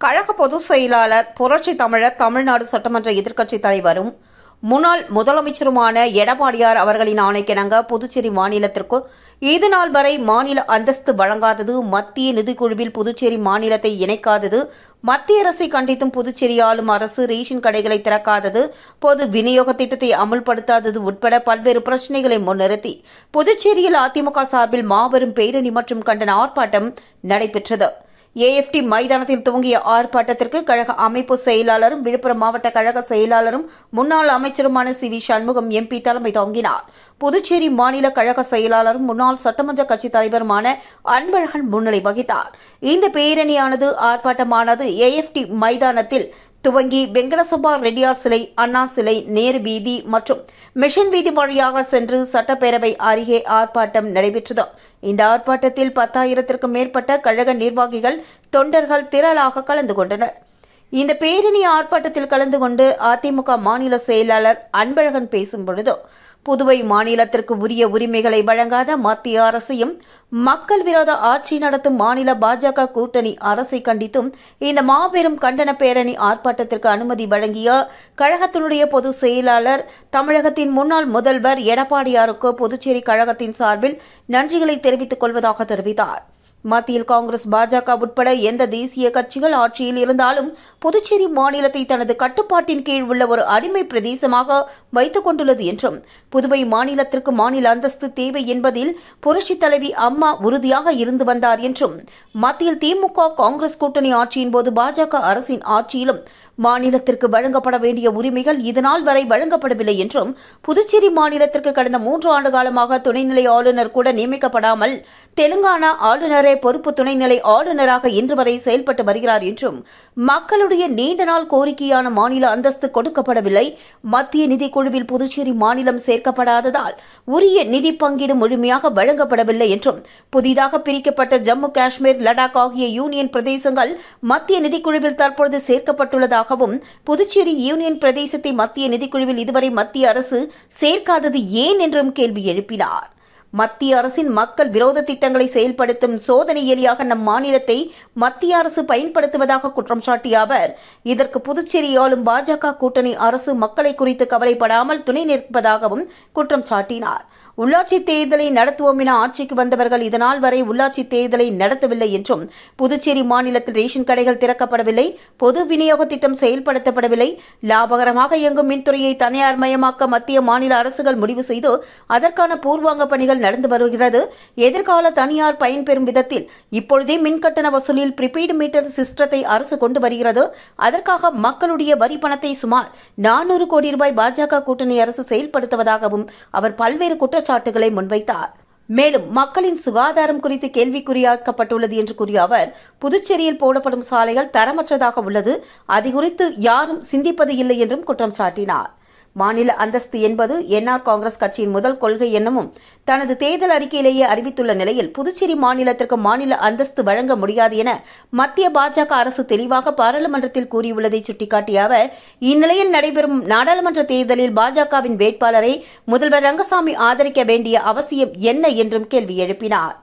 கழக பொதுச் செயலாளர் புரட்சி தமிழர் தமிழ்நாடு சட்டமன்ற எதிர்க்கட்சித் தலைவரும் முன்னாள் முதலமைச்சருமான எடப்பாடியார் அவர்களின் ஆணைக்கிணங்க புதுச்சேரி மாநிலத்திற்கு இதுநாள் வரை மாநில அந்தஸ்து வழங்காதது மத்திய நிதிக்குழுவில் புதுச்சேரி மாநிலத்தை இணைக்காதது மத்திய அரசை கண்டித்தும் புதுச்சேரி ஆளும் அரசு ரேஷன் கடைகளை திறக்காதது பொது விநியோக திட்டத்தை அமல்படுத்தாதது உட்பட பல்வேறு பிரச்சினைகளை முன்னிறுத்தி புதுச்சேரியில் அதிமுக சார்பில் மாபெரும் பேரணி மற்றும் கண்டன ஆர்ப்பாட்டம் நடைபெற்றது. ஏஎஃப்டி மைதானத்தில் துவங்கிய ஆர்ப்பாட்டத்திற்கு கழக அமைப்பு செயலாளரும் விழுப்புரம் மாவட்ட கழக செயலாளரும் முன்னாள் அமைச்சருமான சி வி சண்முகம் எம்பி தலைமை தாங்கினார். புதுச்சேரி மாநில கழக செயலாளரும் முன்னாள் சட்டமன்ற கட்சித் தலைவருமான அன்பழகன் முன்னிலை வகித்தார். இந்த பேரணியானது ஆர்ப்பாட்டமானது ஏஎஃப்டி மைதானத்தில் துவங்கி வெங்கடசபா ரெட்டியார் சிலை அண்ணா சிலை நேரு வீதி மற்றும் மிஷன் வீதி வழியாக சென்று சட்டப்பேரவை அருகே ஆர்ப்பாட்டம் நடைபெற்றது. இந்த ஆர்ப்பாட்டத்தில் பத்தாயிரத்திற்கும் மேற்பட்ட கழக நிர்வாகிகள் தொண்டர்கள் திரளாக கலந்து கொண்டனர். இந்த பேரணி ஆர்ப்பாட்டத்தில் கலந்து கொண்டு அதிமுக மாநில செயலாளர் அன்பழகன் பேசும் பொழுது புதுவை மாநிலத்திற்கு உரிய உரிமைகளை வழங்காத மத்திய அரசையும் மக்கள் விரோத ஆட்சி நடத்தும் மாநில பாஜக கூட்டணி அரசை கண்டித்தும் இந்த மாபெரும் கண்டன பேரணி ஆர்ப்பாட்டத்திற்கு அனுமதி வழங்கிய கழகத்தினுடைய பொதுச் செயலாளர் தமிழகத்தின் முன்னாள் முதல்வர் எடப்பாடியாருக்கு புதுச்சேரி கழகத்தின் சார்பில் நன்றிகளை தெரிவித்துக் கொள்வதாக தெரிவித்தார். மத்தியில் காங்கிரஸ் பாஜக உட்பட எந்த தேசிய கட்சிகள் ஆட்சியில் இருந்தாலும் புதுச்சேரி மாநிலத்தை தனது கட்டுப்பாட்டின் கீழ் உள்ள ஒரு அடிமை பிரதேசமாக வைத்துக் கொண்டுள்ளது என்றும் புதுவை மாநிலத்திற்கு மாநில அந்தஸ்து தேவை என்பதில் புரட்சித் தலைவி அம்மா உறுதியாக இருந்து வந்தார் என்றும் மத்தியில் திமுக காங்கிரஸ் கூட்டணி ஆட்சியின் போது பாஜக அரசின் ஆட்சியிலும் மாநிலத்திற்கு வழங்கப்பட வேண்டிய உரிமைகள் இதுநாள் வரை வழங்கப்படவில்லை என்றும் புதுச்சேரி மாநிலத்திற்கு கடந்த மூன்று ஆண்டு காலமாக துணைநிலை ஆளுநர் கூட நியமிக்கப்படாமல் தெலுங்கானா ஆளுநரே பொறுப்பு துணைநிலை ஆளுநராக இன்று வரை செயல்பட்டு வருகிறார் என்றும் மக்களுடைய நீண்ட நாள் கோரிக்கையான மாநில அந்தஸ்து கொடுக்கப்படவில்லை. மத்திய நிதிக்குழுவில் புதுச்சேரி மாநிலம் சேர்க்கப்படாததால் உரிய நிதி பங்கீடு முழுமையாக வழங்கப்படவில்லை என்றும் புதிதாக பிரிக்கப்பட்ட ஜம்மு காஷ்மீர் லடாக் ஆகிய யூனியன் பிரதேசங்கள் மத்திய நிதிக்குழுவில் தற்பொழுது சேர்க்கப்பட்டுள்ளதாகவும் புதுச்சேரி யூனியன் பிரதேசத்தை மத்திய நிதிக்குழுவில் இதுவரை மத்திய அரசு சேர்க்காதது ஏன் என்றும் கேள்வி எழுப்பினார். மத்திய அரசின் மக்கள் விரோத திட்டங்களை செயல்படுத்தும் சோதனை எலியாக நம் மாநிலத்தை மத்திய அரசு பயன்படுத்துவதாக குற்றம் சாட்டிய அவர் இதற்கு புதுச்சேரி ஆளும் பாஜக கூட்டணி அரசு மக்களை குறித்து கவலைப்படாமல் துணை நிற்பதாகவும் குற்றம் சாட்டினார். உள்ளாட்சி தேர்தலை நடத்துவோம் என ஆட்சிக்கு வந்தவர்கள் இதனால் வரை உள்ளாட்சி தேர்தலை நடத்தவில்லை என்றும் புதுச்சேரி மாநிலத்தில் ரேஷன் கடைகள் திறக்கப்படவில்லை பொது விநியோக திட்டம் செயல்படுத்தப்படவில்லை லாபகரமாக இயங்கும் மின்துறையை தனியார் மயமாக்க மத்திய மாநில அரசுகள் முடிவு செய்து அதற்கான பூர்வாங்க பணிகள் நடந்து வருகிறது. எதிர்கால தனியார் பயன்பெறும் விதத்தில் இப்பொழுதே மின்கட்டண வசூலில் ப்ரிபெய்டு மீட்டர் சிஸ்டத்தை அரசு கொண்டு வருகிறது. அதற்காக மக்களுடைய வரி பணத்தை சுமார் நானூறு கோடி ரூபாய் பாஜக கூட்டணி அரசு செயல்படுத்துவதாகவும் அவர் பல்வேறு குற்றச்சாட்டுகளை முன்வைத்தார். மேலும் மக்களின் சுகாதாரம் குறித்து கேள்விக்குறியாக்கப்பட்டுள்ளது என்று கூறிய அவர் புதுச்சேரியில் போடப்படும் சாலைகள் தரமற்றதாக உள்ளது. அது குறித்து யாரும் சிந்திப்பது இல்லை என்றும் குற்றம் சாட்டினார். மாநில அந்தஸ்து என்பது என்ஆர் காங்கிரஸ் கட்சியின் முதல் கொள்கை என்னமும் தனது தேர்தல் அறிக்கையிலேயே அறிவித்துள்ள நிலையில் புதுச்சேரி மாநிலத்திற்கு மாநில அந்தஸ்து வழங்க முடியாது என மத்திய பாஜக அரசு தெளிவாக பாராளுமன்றத்தில் கூறியுள்ளதை சுட்டிக்காட்டிய அவர் இந்நிலையில் நடைபெறும் நாடாளுமன்ற தேர்தலில் பாஜகவின் வேட்பாளரை முதல்வர் ரங்கசாமி ஆதரிக்க வேண்டிய அவசியம் என்ன என்றும் கேள்வி எழுப்பினார்.